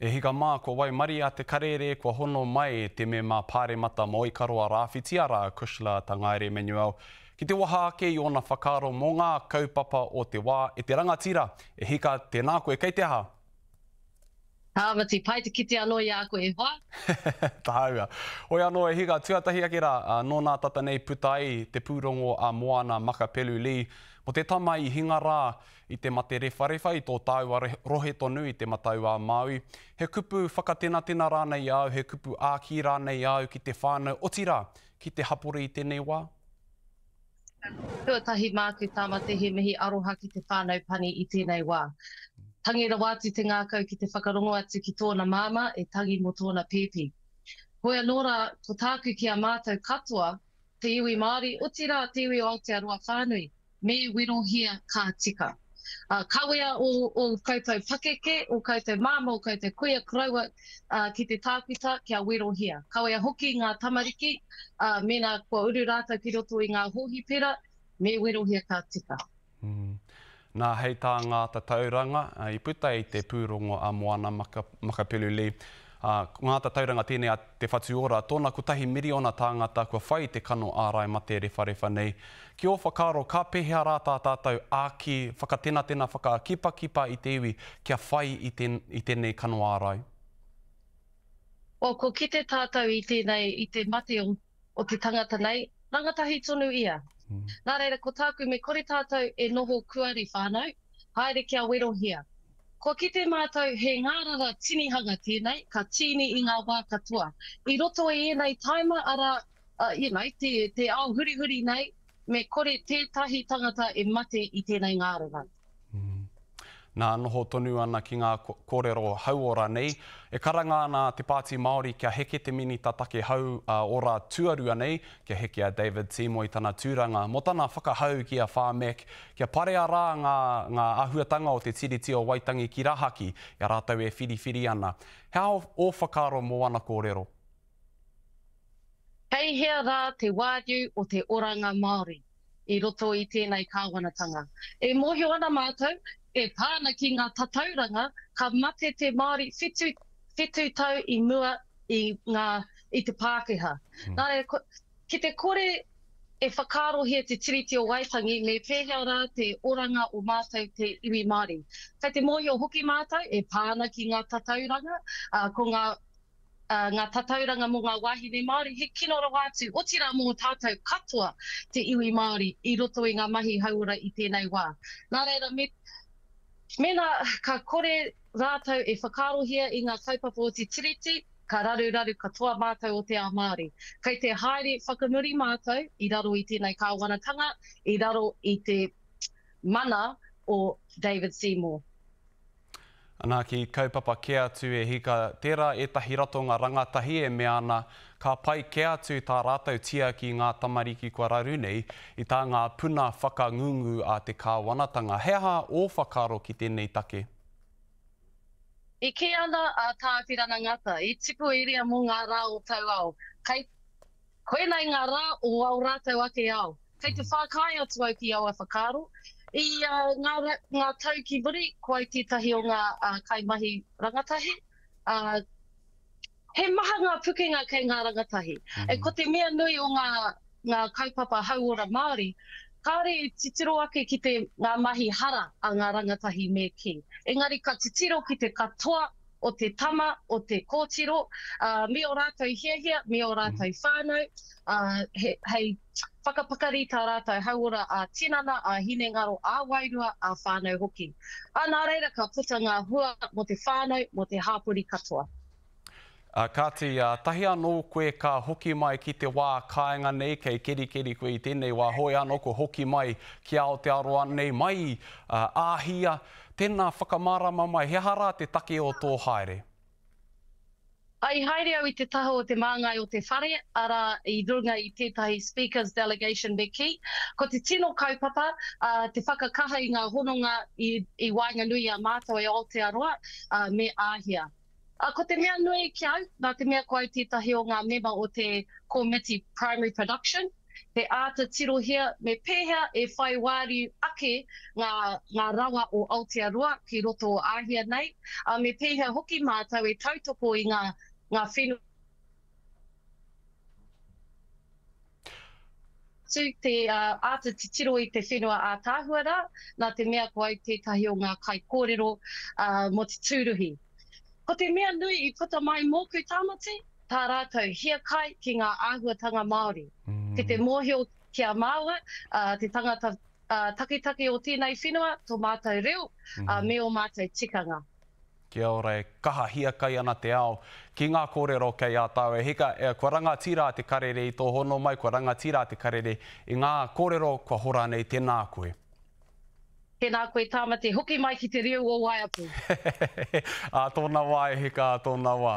E hika mā, kua waimarie a Te Karere, kua hono mai te Mema Pāremata mō Ikaroa rāwhitia rā a Kushla Tangaere Manuel ki te waha ake i ōna whakaaro mō ngā kaupapa o te wā e te rangatira, e hika, tēnā koe, kei te aha? Tāmati, pai te kite anō i a koe e hoa. Tāua. Hoi anō, e hika, tuatahi ake rā, nō nā tata nei puta ai te pūrongo a Moana Makapelu-Lee mō te tama i hinga rā, I te mate rewharewha i tō tāua rohe tonu i Te Matau-a-Māui, he kupu whakatenatena rānei i a au, he kupu āki rānei i a au ki te whānau, otirā, ki te hapori i tēnei wā? Tuatahi māku, Tāmate, he mihi aroha ki te whānau pani i tēnei wā. Tangi rawa atu te ngākau ki te whakarongo atu ki tōna māmā e tangi mō tōna pēpi. Hoi anō rā, ko tāku ki a mātou katoa, te iwi Māori, otirā, te iwi o Aotearoa whānui, Me werohia ka tika. Ā, kawea ō, ō koutou pakeke, ō koutou māmā, ō koutou kuia koroua, ā, ki te tākuta kia werohia. Kawea hoki ngā tamariki, ā, mēnā kua uru rātou ki roto i ngā hōhipera, me werohia ka tika. Nā, hei tā ngā tatauranga i puta i te pūrongo a Moana Makapilu Lee, ā, ko ngā tatauranga tēnei a Te Whatu Ora, tōna kotahi miriona tāngata kua whai i te kano ārai mate rewharewha nei, ki ō whakaaro ka pēhea rā tā tātou āki whakatenatena whakakipakipa i te iwi kia whai i tēnei kano ārai? Ko kite tātou i tēnei, i te mate o. o te tangata nei, rangatahi tonu ia. Nā reira, ko tāku me kore tātou e noho kuare whānau, haere kia werohia. Kua kite mātou he ngārara tinihanga tēnei ka tīni i ngā wā katoa. I roto i ēnei taima, arā, you know, te, te ao hurihuri nei, me kore tētahi tangata e mate i tēnei ngārara. Nā, noho tonu ana ki ngā kōrero hauora nei. E karanga ana te Pāti Māori kia heke te Minita Take Hau Ora tuarua nei, kia heke a David Seymour i tana tūranga, mō tana whakahau ki a Pharmac kia parea rā ngā ngā āhuatanga o te Tiriti o Waitangi ki rahaki, i a rātou e whiriwhiri ana. He aha ō whakaaro mō ana kōrero? Kei hea rā te wāriu o te oranga Māori i roto i tēnei kāwanatanga? E mōhio ana mātou, e pā ana ki ngā tatauranga ka mate te Māori whitu, whitu tau i mua i ngā, i te Pākehā. Nā reira, ki te kore e whakaarohia te Tiriti o Waitangi, me pēhea rā te oranga o mātou te iwi Māori? Kei te mōhio hoki mātou, e pā ana ki ngā tatauranga, ā, ko ngā. ngā tatauranga mō ngā wāhine Māori, he kino rawa atu, otirā mō tātou katoa te iwi Māori i roto i ngā mahi hauora i tēnei wā. Nā reira, me, mēnā ka kore rātou e whakaarohia i ngā kaupapa o te Tiriti, ka raruraru katoa mātou o te ao Māori. Kei te haere whakamuri mātou i raro i tēnei kāwanatanga, i raro i te mana o David Seymour. Ana ki kaupapa kē atu e hika, tērā ētahi ratonga rangatahi e mea ana, ka pai kē atu tā rātou tiaki i ngā tamariki kua raru nei, i tā ngā puna whakangungu a te kāwanatanga. He aha ō whakaaro ki tēnei take? I kī ana a Tā Apirana Ngata, i tipu iria mō ngā rā o tauao, kei. Koinei ngā rā o ō rātou ake ao. Kei te whākai atu au ki aua whakaaro. I ngā ngā tau ki muri, ko au tētahi o ngā kaimahi rangatahi, ā, he maha ngā pukenga kei ngā rangatahi. E ko te mea nui o ngā ngā kaupapa hauora Māori, kāore e titiro ake ki te ngā mahi hara a ngā rangatahi me kī. Engari ka titiro ki te katoa. o te tama, o te kōtiro, ā, me ō rātou hiahia, me ō rātou whānau, ā, he, hei whakapakari tā rātou hauora ā-tinana, ā-hinengaro, ā-wairua, ā-whānau hoki. Ā, nā reira ka puta ngā hua mō te whānau, mō te hāpori katoa. Ā, kāti, ā tahi anō koe ka hoki mai ki te wā kāinga nei, kei kerikeri koe i tēnei wā, hoi anō kua hoki mai ki Aotearoa nei, mai, ā, āhia, Tēnā, whakamārama mai, he aha rā te take o tō haere? I haere au i te taha o te māngai o te whare, arā, i runga i tētahi Speakers Delegation me kī, ko te tino kaupapa, ā, te whakakaha i ngā hononga i waenganui i a mātou e Aotearoa, ā, me Āhia. Ā, ko te mea nui ki au, nā te mea ko au tētahi o ngā mema o te Komiti Primary Production, he āta tirohia me pēhea e whai wāri ake ngā, ngā rawa o Aotearoa ki roto o Āhia nei, ā, me pēhea hoki mātou e tautoko i ngā, ngā whenua. Atu te āta titiro i te whenua ātaahua rā, nā te mea ko au tētahi o ngā kaikōrero mō te tūruhi. Ko te mea nui i puta mai mōku tāmati, tā rātou hiakai ki ngā āhuatanga Māori. Ki te mōhio ki a māua, te tangata taketake o tēnei whenua, tō mātou reo, me ō mātou tikanga. Kia ora e kaha hiakai ana te ao ki ngā kōrero kei a tāu e hika e kua rangatira te karere i tō hono mai kua rangatira te karere i ngā kōrero kua hora nei tēnā koe. Tēnā koe Tāmati, hoki mai ki te riu o Waiapu. Ā tōna wā e hika ā tōna wā.